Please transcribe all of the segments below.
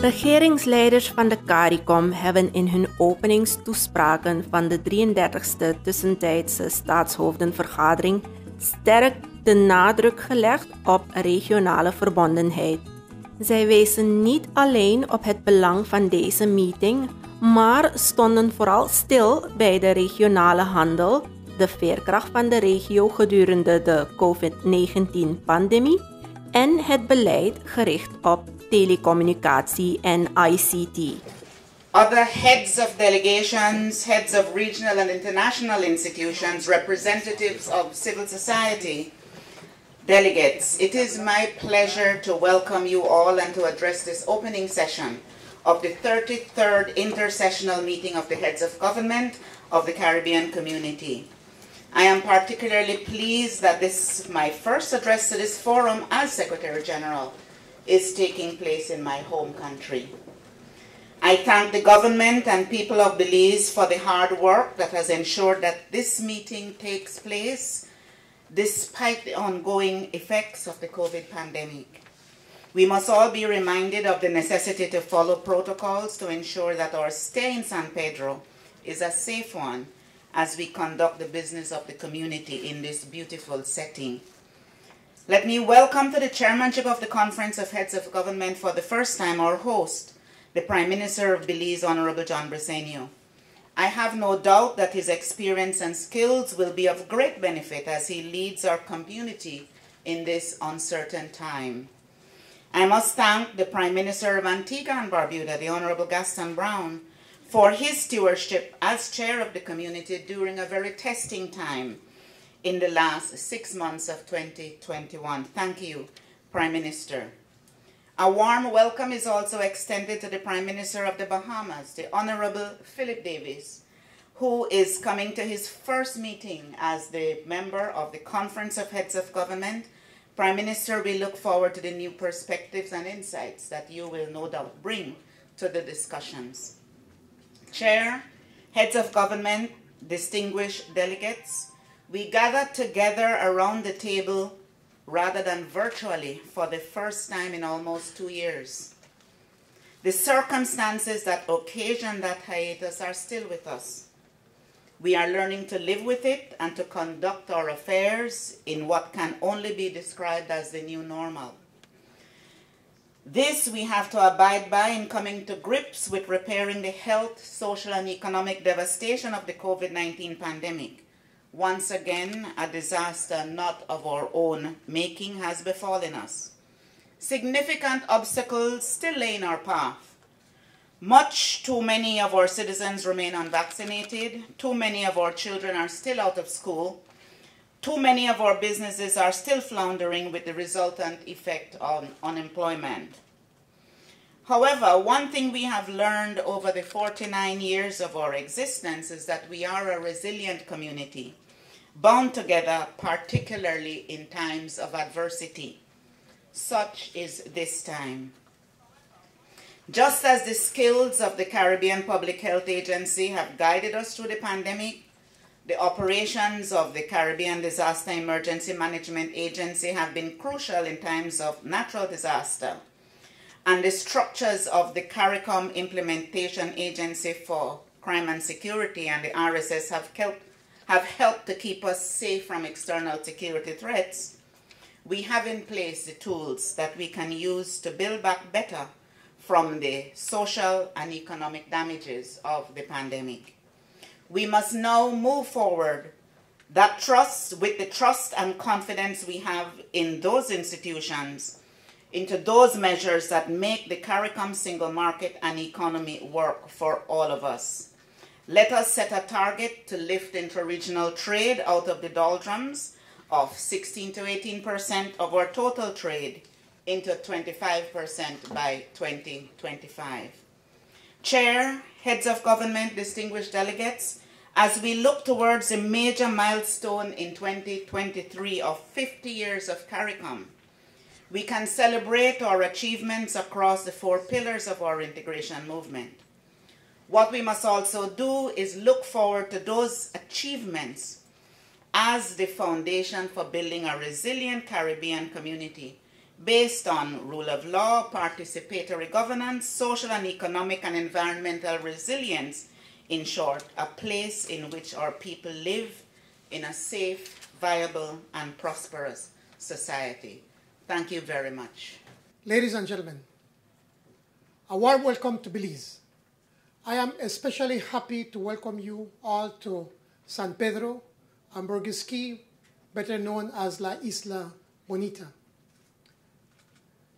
Regeringsleiders van de CARICOM hebben in hun openingstoespraken van de 33e tussentijdse staatshoofdenvergadering sterk de nadruk gelegd op regionale verbondenheid. Zij wezen niet alleen op het belang van deze meeting, maar stonden vooral stil bij de regionale handel, de veerkracht van de regio gedurende de COVID-19-pandemie en het beleid gericht op telecommunicatie en ICT. Other heads of delegations, heads of regional and international institutions, representatives of civil society, delegates, it is my pleasure to welcome you all and to address this opening session of the 33rd Intersessional Meeting of the Heads of Government of the Caribbean Community. I am particularly pleased that this, is my first address to this forum as Secretary General, is taking place in my home country. I thank the government and people of Belize for the hard work that has ensured that this meeting takes place despite the ongoing effects of the COVID pandemic. We must all be reminded of the necessity to follow protocols to ensure that our stay in San Pedro is a safe one as we conduct the business of the community in this beautiful setting. Let me welcome to the chairmanship of the Conference of Heads of Government for the first time our host, the Prime Minister of Belize, Honorable John Briceño. I have no doubt that his experience and skills will be of great benefit as he leads our community in this uncertain time. I must thank the Prime Minister of Antigua and Barbuda, the Honorable Gaston Brown, for his stewardship as chair of the community during a very testing time in the last six months of 2021. Thank you, Prime Minister. A warm welcome is also extended to the Prime Minister of the Bahamas, the Honorable Philip Davis, who is coming to his first meeting as the member of the Conference of Heads of Government. Prime Minister, we look forward to the new perspectives and insights that you will no doubt bring to the discussions. Chair, heads of government, distinguished delegates, we gathered together around the table rather than virtually for the first time in almost two years. The circumstances that occasioned that hiatus are still with us. We are learning to live with it and to conduct our affairs in what can only be described as the new normal. This we have to abide by in coming to grips with repairing the health, social, and economic devastation of the COVID 19 pandemic. Once again, a disaster not of our own making has befallen us. Significant obstacles still lay in our path. Much too many of our citizens remain unvaccinated. Too many of our children are still out of school. Too many of our businesses are still floundering with the resultant effect on unemployment. However, one thing we have learned over the 49 years of our existence is that we are a resilient community, bound together particularly in times of adversity. Such is this time. Just as the skills of the Caribbean Public Health Agency have guided us through the pandemic, the operations of the Caribbean Disaster Emergency Management Agency have been crucial in times of natural disaster. And the structures of the CARICOM Implementation Agency for Crime and Security and the RSS have helped, have helped to keep us safe from external security threats. We have in place the tools that we can use to build back better from the social and economic damages of the pandemic. We must now move forward that trust with the trust and confidence we have in those institutions into those measures that make the CARICOM single market and economy work for all of us. Let us set a target to lift intra-regional trade out of the doldrums of 16 to 18 percent of our total trade into 25 percent by 2025. Chair, heads of government, distinguished delegates, as we look towards a major milestone in 2023 of 50 years of CARICOM, we can celebrate our achievements across the four pillars of our integration movement. What we must also do is look forward to those achievements as the foundation for building a resilient Caribbean community based on rule of law, participatory governance, social and economic and environmental resilience, in short, a place in which our people live in a safe, viable, and prosperous society. Thank you very much. Ladies and gentlemen, a warm welcome to Belize. I am especially happy to welcome you all to San Pedro Caye, better known as La Isla Bonita.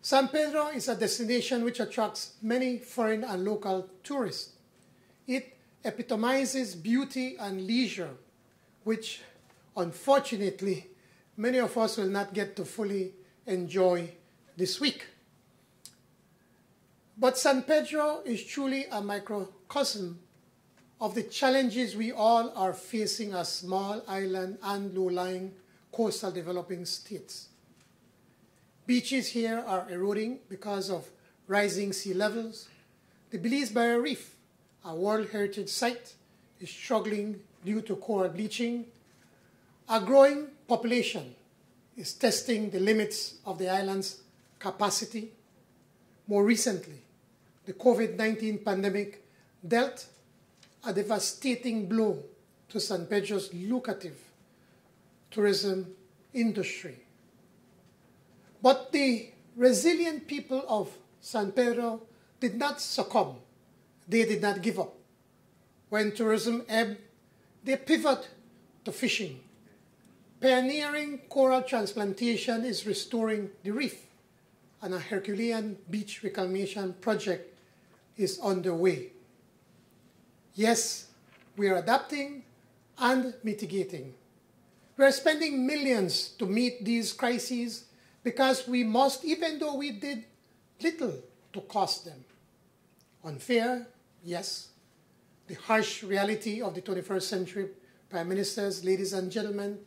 San Pedro is a destination which attracts many foreign and local tourists. It epitomizes beauty and leisure, which unfortunately many of us will not get to fully enjoy this week. But San Pedro is truly a microcosm of the challenges we all are facing as small island and low-lying coastal developing states. Beaches here are eroding because of rising sea levels. The Belize Barrier Reef, a World Heritage Site, is struggling due to coral bleaching. A growing population is testing the limits of the island's capacity. More recently, the COVID-19 pandemic dealt a devastating blow to San Pedro's lucrative tourism industry. But the resilient people of San Pedro did not succumb. They did not give up. When tourism ebbed, they pivot to fishing. Pioneering coral transplantation is restoring the reef, and a Herculean beach reclamation project is underway. Yes, we are adapting and mitigating. We are spending millions to meet these crises because we must, even though we did little to cause them. Unfair, yes. The harsh reality of the 21st century, Prime Ministers, ladies and gentlemen,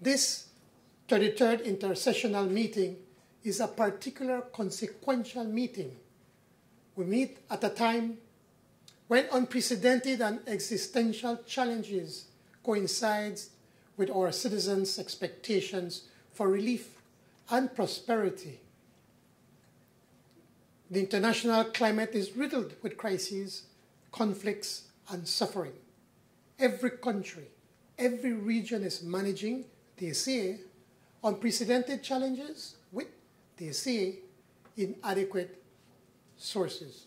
this 33rd intersessional meeting is a particular consequential meeting. We meet at a time when unprecedented and existential challenges coincides with our citizens' expectations for relief and prosperity. The international climate is riddled with crises, conflicts, and suffering. Every country, every region is managing, they say, unprecedented challenges with, they inadequate sources.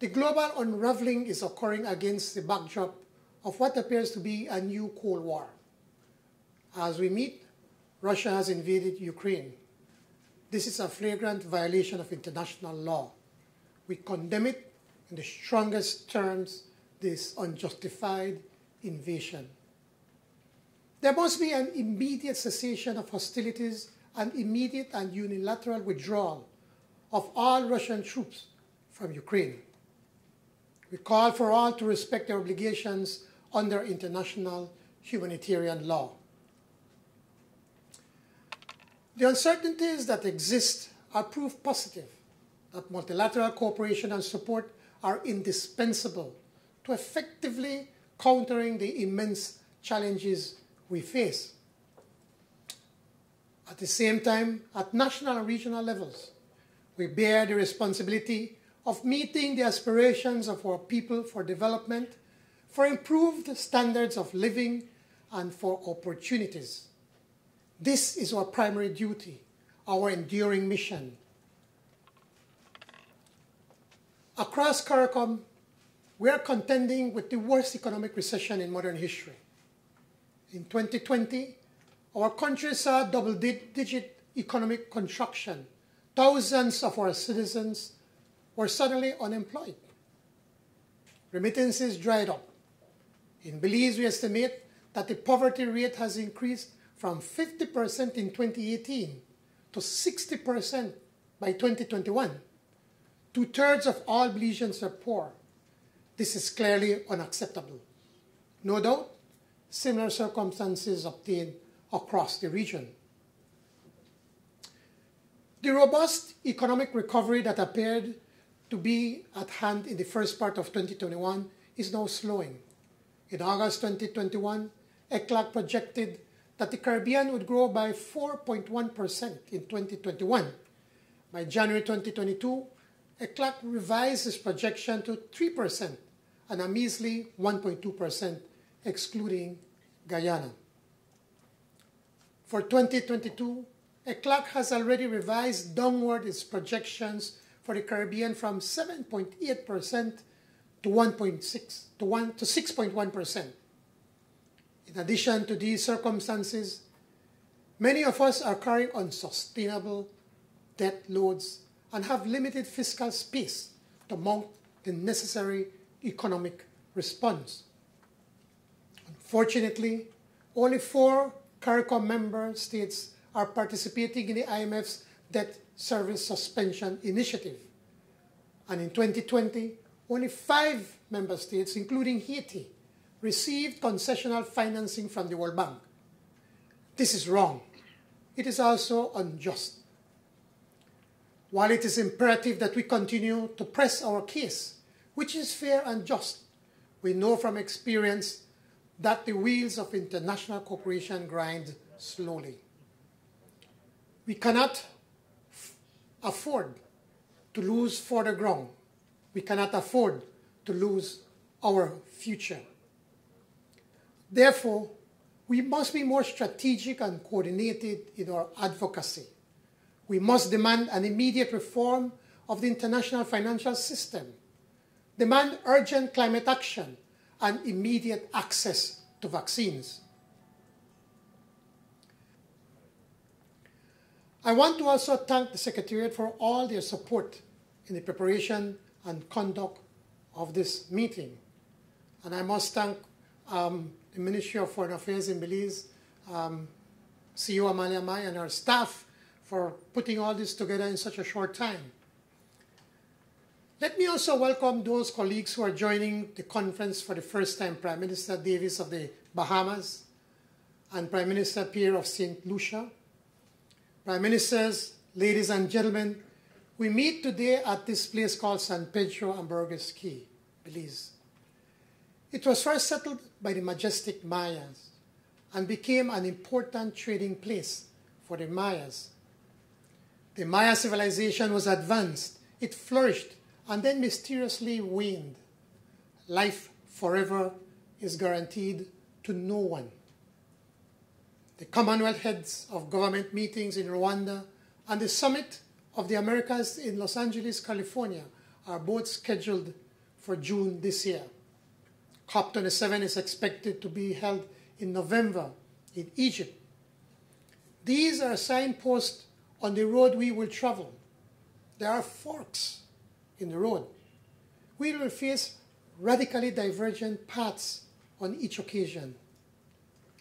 The global unraveling is occurring against the backdrop of what appears to be a new Cold War. As we meet Russia has invaded Ukraine. This is a flagrant violation of international law. We condemn it in the strongest terms, this unjustified invasion. There must be an immediate cessation of hostilities and immediate and unilateral withdrawal of all Russian troops from Ukraine. We call for all to respect their obligations under international humanitarian law. The uncertainties that exist are proof positive that multilateral cooperation and support are indispensable to effectively countering the immense challenges we face. At the same time, at national and regional levels, we bear the responsibility of meeting the aspirations of our people for development, for improved standards of living, and for opportunities. This is our primary duty, our enduring mission. Across CARICOM, we are contending with the worst economic recession in modern history. In 2020, our country saw double-digit economic contraction. Thousands of our citizens were suddenly unemployed. Remittances dried up. In Belize, we estimate that the poverty rate has increased from 50% in 2018 to 60% by 2021. Two thirds of all Belizeans are poor. This is clearly unacceptable. No doubt, similar circumstances obtained across the region. The robust economic recovery that appeared to be at hand in the first part of 2021 is now slowing. In August 2021, ECLAC projected that the Caribbean would grow by 4.1% in 2021. By January 2022, ECLAC revised its projection to 3% and a measly 1.2% excluding Guyana. For 2022, ECLAC has already revised downward its projections for the Caribbean from 7.8% to 1.6 to 1 to 6.1%. In addition to these circumstances, many of us are carrying unsustainable debt loads and have limited fiscal space to mount the necessary economic response. Unfortunately, only four CARICOM member states are participating in the IMF's debt service suspension initiative. And in 2020, only five member states, including Haiti, received concessional financing from the World Bank. This is wrong. It is also unjust. While it is imperative that we continue to press our case, which is fair and just, we know from experience that the wheels of international cooperation grind slowly. We cannot afford to lose further ground. We cannot afford to lose our future. Therefore, we must be more strategic and coordinated in our advocacy. We must demand an immediate reform of the international financial system, demand urgent climate action, and immediate access to vaccines. I want to also thank the Secretariat for all their support in the preparation and conduct of this meeting. And I must thank um, the Ministry of Foreign Affairs in Belize, um, CEO Amalia Mai, and our staff for putting all this together in such a short time. Let me also welcome those colleagues who are joining the conference for the first time, Prime Minister Davis of the Bahamas and Prime Minister Pierre of St. Lucia. Prime Ministers, ladies and gentlemen, we meet today at this place called San Pedro Ambergris Caye, Belize. It was first settled by the majestic Mayas and became an important trading place for the Mayas. The Maya civilization was advanced, it flourished, and then mysteriously weaned. Life forever is guaranteed to no one. The Commonwealth heads of government meetings in Rwanda and the summit of the Americas in Los Angeles, California are both scheduled for June this year. COP27 is expected to be held in November in Egypt. These are signposts on the road we will travel. There are forks in the road. We will face radically divergent paths on each occasion.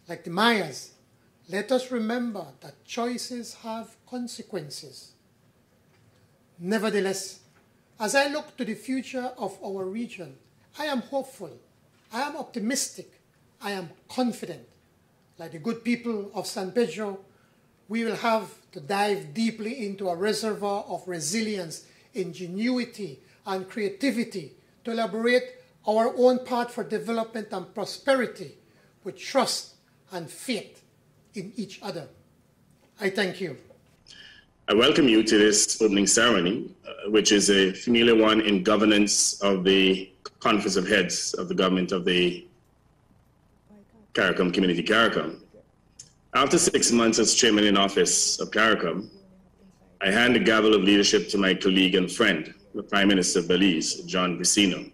Like the Mayas, let us remember that choices have consequences. Nevertheless, as I look to the future of our region, I am hopeful, I am optimistic, I am confident. Like the good people of San Pedro, we will have to dive deeply into a reservoir of resilience, ingenuity, and creativity to elaborate our own path for development and prosperity with trust and faith in each other. I thank you. I welcome you to this opening ceremony, uh, which is a familiar one in governance of the Conference of Heads of the Government of the CARICOM Community CARICOM. After six months as chairman in office of CARICOM, I hand the gavel of leadership to my colleague and friend, the Prime Minister of Belize, John Briceño.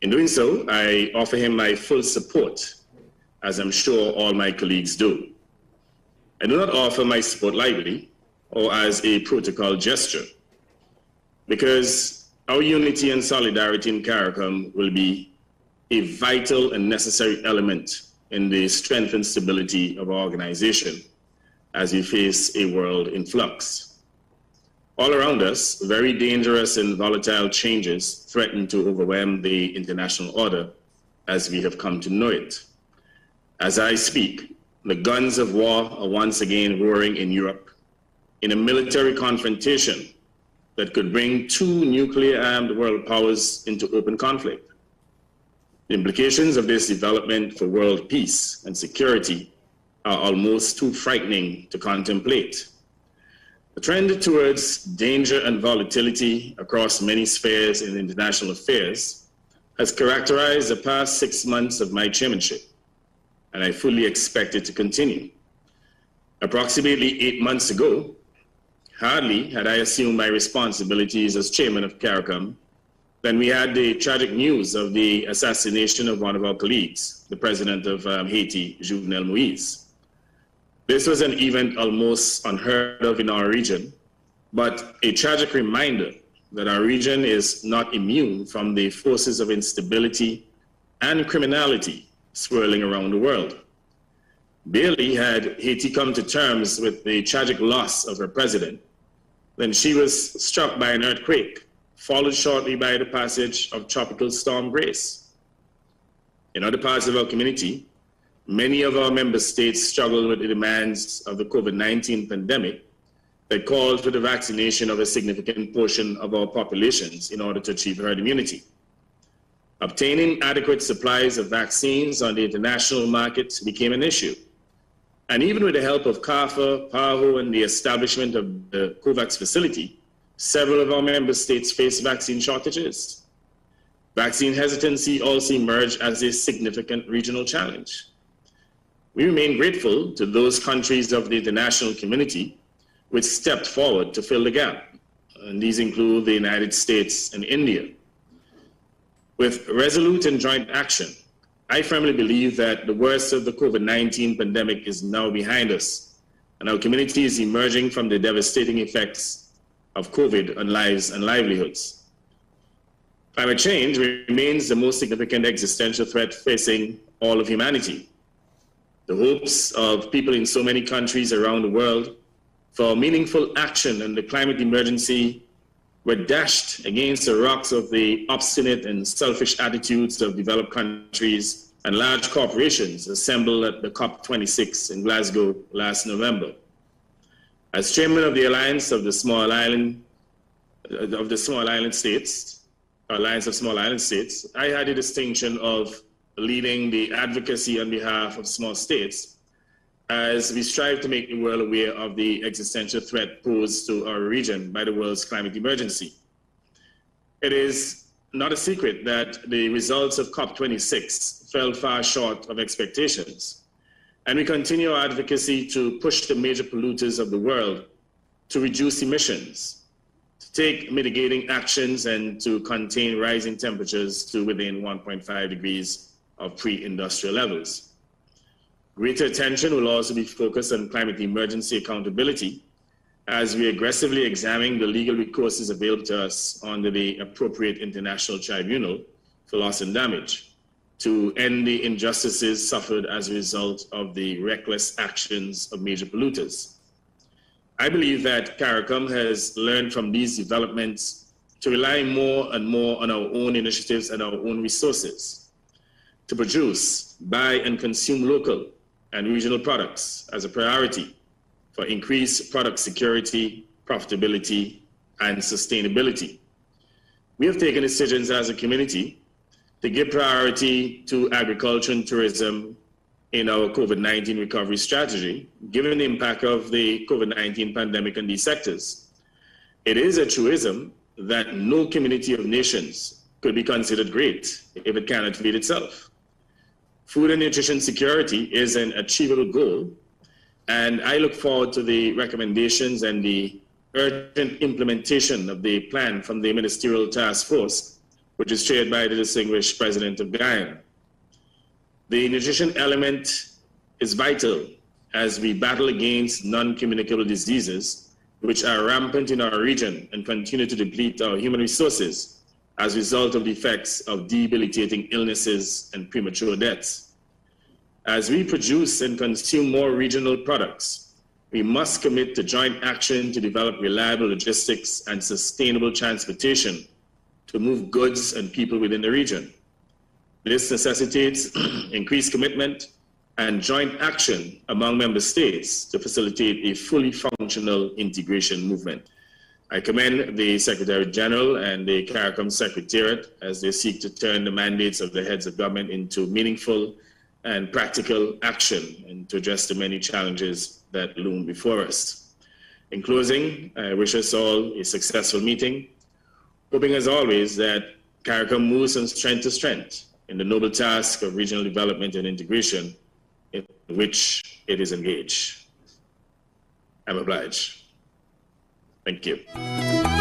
In doing so, I offer him my full support, as I'm sure all my colleagues do. I do not offer my support lightly or as a protocol gesture, because our unity and solidarity in CARICOM will be a vital and necessary element in the strength and stability of our organization as we face a world in flux. All around us, very dangerous and volatile changes threaten to overwhelm the international order as we have come to know it. As I speak, the guns of war are once again roaring in Europe in a military confrontation that could bring two nuclear armed world powers into open conflict. The implications of this development for world peace and security are almost too frightening to contemplate. The trend towards danger and volatility across many spheres in international affairs has characterized the past six months of my chairmanship, and I fully expect it to continue. Approximately eight months ago, hardly had I assumed my responsibilities as chairman of CARICOM, then we had the tragic news of the assassination of one of our colleagues, the president of um, Haiti, Jovenel Moise. This was an event almost unheard of in our region, but a tragic reminder that our region is not immune from the forces of instability and criminality swirling around the world. Barely had Haiti come to terms with the tragic loss of her president, then she was struck by an earthquake, followed shortly by the passage of Tropical Storm Grace. In other parts of our community, many of our member states struggle with the demands of the COVID 19 pandemic that called for the vaccination of a significant portion of our populations in order to achieve herd immunity. Obtaining adequate supplies of vaccines on the international market became an issue. And even with the help of CARPHA, PAHO, and the establishment of the COVAX facility, several of our member states face vaccine shortages. Vaccine hesitancy also emerged as a significant regional challenge. We remain grateful to those countries of the international community which stepped forward to fill the gap. And these include the United States and India. With resolute and joint action, I firmly believe that the worst of the COVID 19 pandemic is now behind us, and our community is emerging from the devastating effects of COVID on lives and livelihoods. Climate change remains the most significant existential threat facing all of humanity. The hopes of people in so many countries around the world for meaningful action in the climate emergency were dashed against the rocks of the obstinate and selfish attitudes of developed countries and large corporations assembled at the COP26 in Glasgow last November. As chairman of the Alliance of the Small Island of the Small Island States, Alliance of Small Island States, I had the distinction of leading the advocacy on behalf of small states as we strive to make the world aware of the existential threat posed to our region by the world's climate emergency. It is not a secret that the results of COP26 fell far short of expectations. And we continue our advocacy to push the major polluters of the world to reduce emissions, to take mitigating actions, and to contain rising temperatures to within 1.5 degrees of pre industrial levels. Greater attention will also be focused on climate emergency accountability as we aggressively examine the legal recourses available to us under the appropriate international tribunal for loss and damage to end the injustices suffered as a result of the reckless actions of major polluters. I believe that CARICOM has learned from these developments to rely more and more on our own initiatives and our own resources to produce, buy, and consume local and regional products as a priority for increased product security, profitability, and sustainability. We have taken decisions as a community to give priority to agriculture and tourism in our COVID 19 recovery strategy, given the impact of the COVID 19 pandemic on these sectors. It is a truism that no community of nations could be considered great if it cannot feed itself. Food and nutrition security is an achievable goal, and I look forward to the recommendations and the urgent implementation of the plan from the Ministerial Task Force, which is chaired by the distinguished President of Guyana. The nutrition element is vital as we battle against non communicable diseases, which are rampant in our region and continue to deplete our human resources as a result of the effects of debilitating illnesses and premature deaths. As we produce and consume more regional products, we must commit to joint action to develop reliable logistics and sustainable transportation to move goods and people within the region. This necessitates increased commitment and joint action among member states to facilitate a fully functional integration movement. I commend the Secretary General and the CARICOM Secretariat as they seek to turn the mandates of the heads of government into meaningful and practical action and to address the many challenges that loom before us. In closing, I wish us all a successful meeting, hoping as always that CARICOM moves from strength to strength in the noble task of regional development and integration in which it is engaged. I'm obliged. Thank you.